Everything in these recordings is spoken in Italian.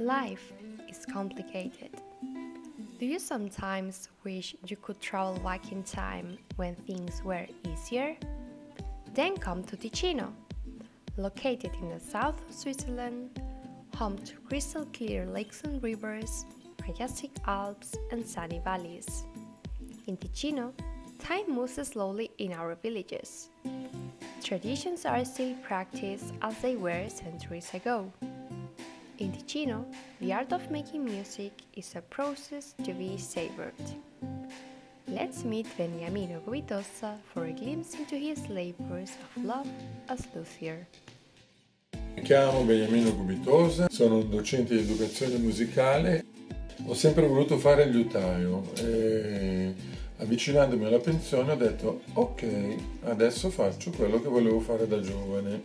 Life is complicated. Do you sometimes wish you could travel back in time when things were easier? Then come to Ticino, located in the south of Switzerland, home to crystal clear lakes and rivers, majestic Alps, and sunny valleys. In Ticino, time moves slowly in our villages. Traditions are still practiced as they were centuries ago. In Ticino, the art of making music is a process to be savored. Let's meet Beniamino Gubitosa for a glimpse into his labors of love as luthier. Mi chiamo Beniamino Gubitosa, sono un docente di educazione musicale. Ho sempre voluto fare il liutaio e avvicinandomi alla pensione ho detto ok, adesso faccio quello che volevo fare da giovane.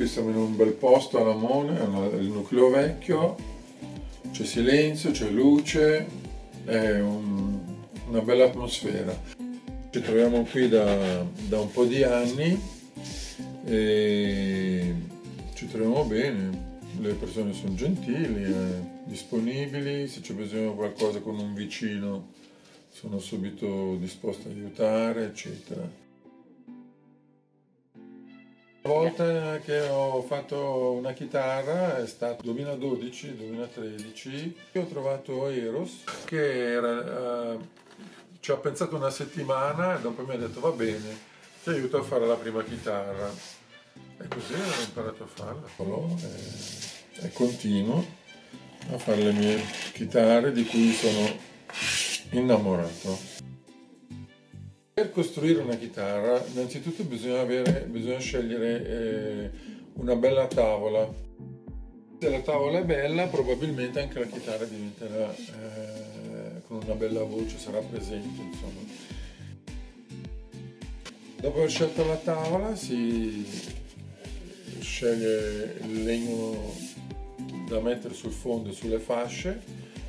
Qui siamo in un bel posto a Lamone, il nucleo vecchio, c'è silenzio, c'è luce, è un, una bella atmosfera. Ci troviamo qui da, da un po' di anni e ci troviamo bene, le persone sono gentili, eh, disponibili, se c'è bisogno di qualcosa con un vicino sono subito disposto a aiutare, eccetera. Volta che ho fatto una chitarra è stato 2012-2013. Ho trovato Eros che era, uh, ci ha pensato una settimana e dopo mi ha detto va bene, ti aiuto a fare la prima chitarra. E così ho imparato a farla. E, e continuo a fare le mie chitarre di cui sono innamorato. Per costruire una chitarra innanzitutto bisogna, avere, bisogna scegliere eh, una bella tavola. Se la tavola è bella probabilmente anche la chitarra diventerà eh, con una bella voce, sarà presente insomma. Dopo aver scelto la tavola si sceglie il legno da mettere sul fondo e sulle fasce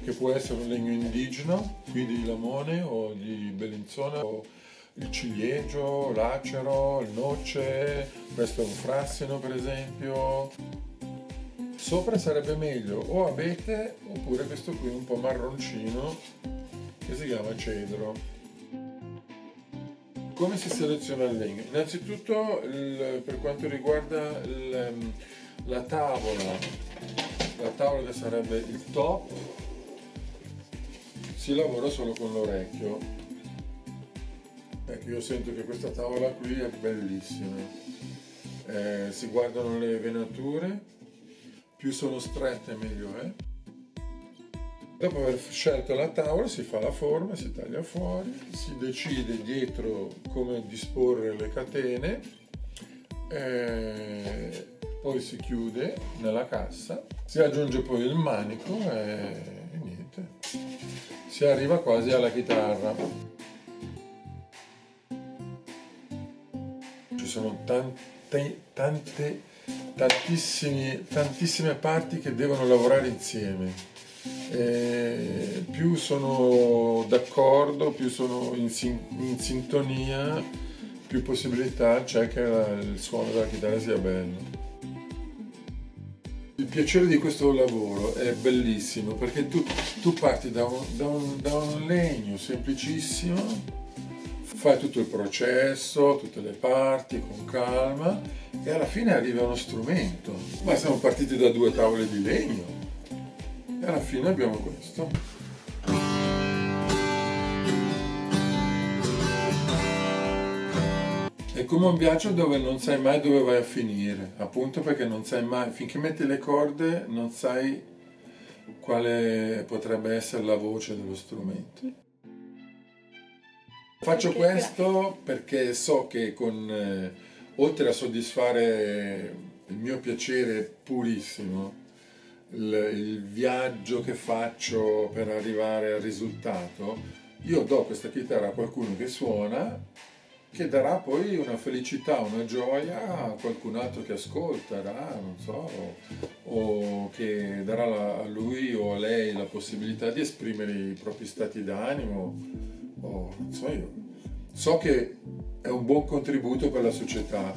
che può essere un legno indigeno, qui di lamone o di bellinzona o il ciliegio, l'acero, il noce, questo è un frassino per esempio. Sopra sarebbe meglio o abete oppure questo qui un po' marroncino che si chiama cedro. Come si seleziona il legno? Innanzitutto il, per quanto riguarda il, la tavola, la tavola che sarebbe il top, si lavora solo con l'orecchio Ecco, io sento che questa tavola qui è bellissima. Eh, si guardano le venature, più sono strette meglio è. Dopo aver scelto la tavola si fa la forma, si taglia fuori, si decide dietro come disporre le catene, eh, poi si chiude nella cassa, si aggiunge poi il manico e, e niente. Si arriva quasi alla chitarra. Sono tante, tante, tantissime parti che devono lavorare insieme. E più sono d'accordo, più sono in, in, sintonia, più possibilità c'è che il suono della chitarra sia bello. Il piacere di questo lavoro è bellissimo perché tu, tu parti da un, da, un, da un legno semplicissimo fai tutto il processo, tutte le parti con calma e alla fine arriva uno strumento. Ma siamo partiti da due tavole di legno e alla fine abbiamo questo. È come un viaggio dove non sai mai dove vai a finire, appunto perché non sai mai, finché metti le corde non sai quale potrebbe essere la voce dello strumento. Faccio questo perché so che con, eh, oltre a soddisfare il mio piacere purissimo, il, il, viaggio che faccio per arrivare al risultato, io do questa chitarra a qualcuno che suona, che darà poi una felicità, una gioia a qualcun altro che ascolterà, non so, o, o che darà a lui o a lei la possibilità di esprimere i propri stati d'animo oh, so io, so che è un buon contributo per la società.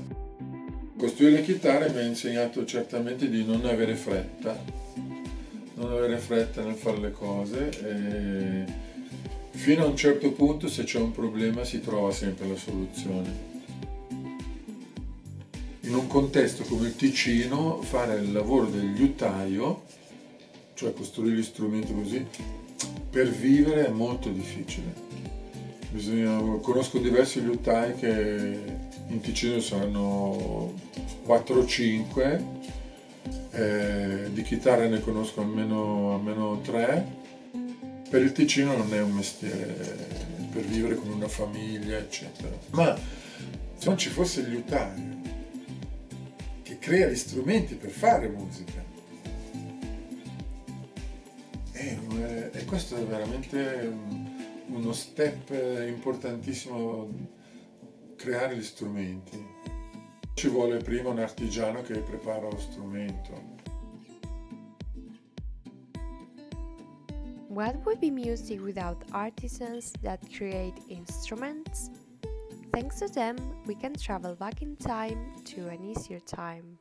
Costruire le chitarre mi ha insegnato certamente di non avere fretta, non avere fretta nel fare le cose e fino a un certo punto se c'è un problema si trova sempre la soluzione. In un contesto come il Ticino fare il lavoro del liutaio, cioè costruire gli strumenti così, per vivere è molto difficile. Bisogna, conosco diversi liutai che in Ticino saranno 4 o 5, eh, di chitarra ne conosco almeno, almeno 3. Per il Ticino non è un mestiere per vivere con una famiglia, eccetera. Ma se non ci fosse il liutaio che crea gli strumenti per fare musica, e, eh, e questo è veramente uno step importantissimo creare gli strumenti. Ci vuole prima un artigiano che prepara lo strumento. What would be music without artisans that create instruments? Thanks to them, we can travel back in time to an easier time.